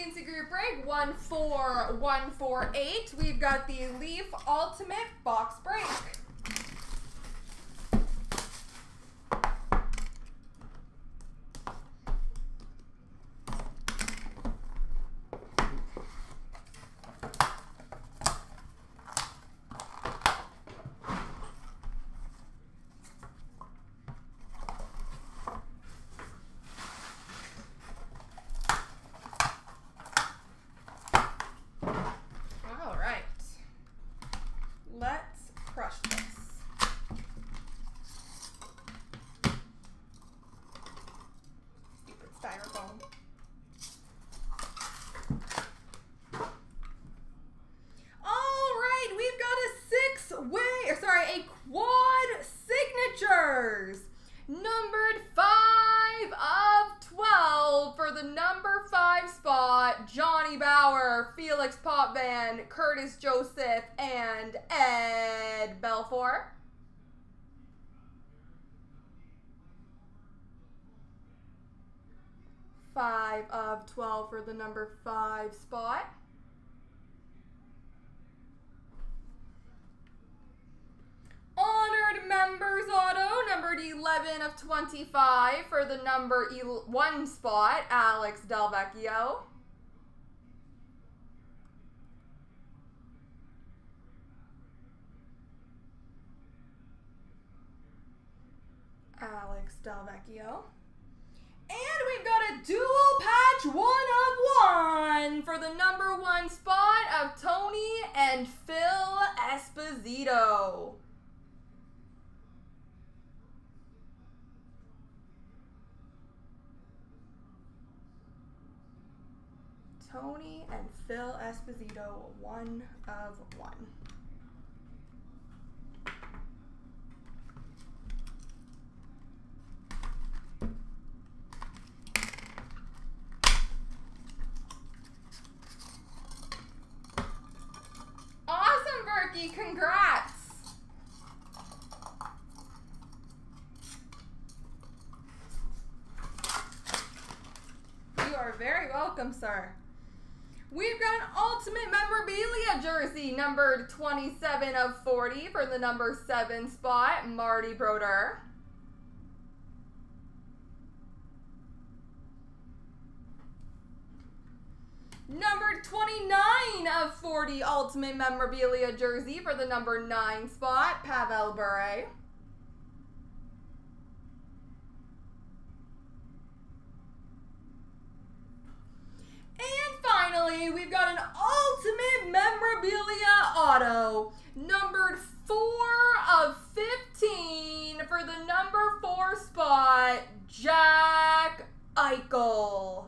CNC group break 14148. We've got the Leaf Ultimate Box Break. Sorry, a quad signatures. Numbered five of 12 for the number five spot. Johnny Bower, Felix Potvin, Curtis Joseph, and Ed Belfour. Five of 12 for the number five spot. Honored members auto, numbered 11 of 25 for the number one spot, Alex Delvecchio. Alex Delvecchio. And we've got a dual patch one of one for the number one spot of Tony and Phil Esposito. Tony and Phil Esposito, one of one. Awesome, Berkey! Congrats! You are very welcome, sir. We've got an ultimate memorabilia jersey, numbered 27 of 40 for the number 7 spot, Marty Brodeur. Numbered 29 of 40 ultimate memorabilia jersey for the number 9 spot, Pavel Bure. And finally, we've got an ultimate memorabilia auto, numbered 4 of 15 for the number 4 spot, Jack Eichel.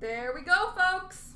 There we go, folks.